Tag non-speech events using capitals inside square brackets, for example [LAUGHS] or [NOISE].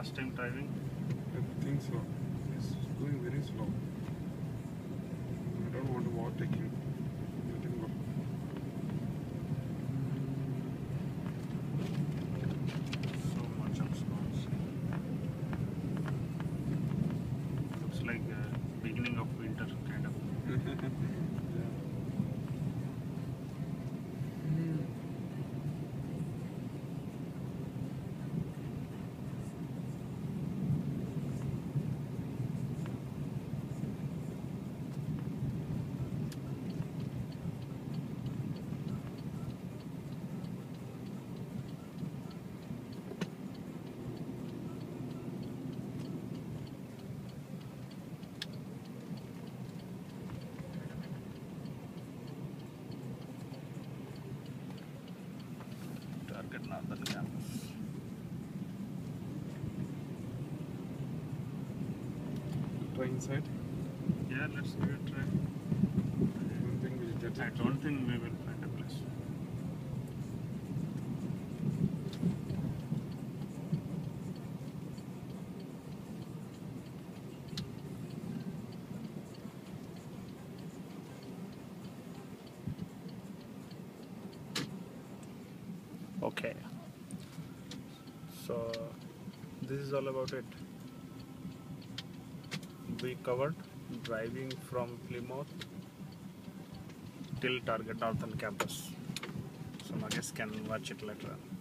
last time driving? I slow. so. It's going very slow. I don't want to overtake him. Let him. So much of stones. Looks like uh, beginning of winter, kind of. [LAUGHS] Try inside. Yeah, let's give it a try. I don't think we'll get I don't think we will find a place. Okay. So this is all about it. We covered driving from Plymouth till target northern campus. So Nagesh can watch it later. on.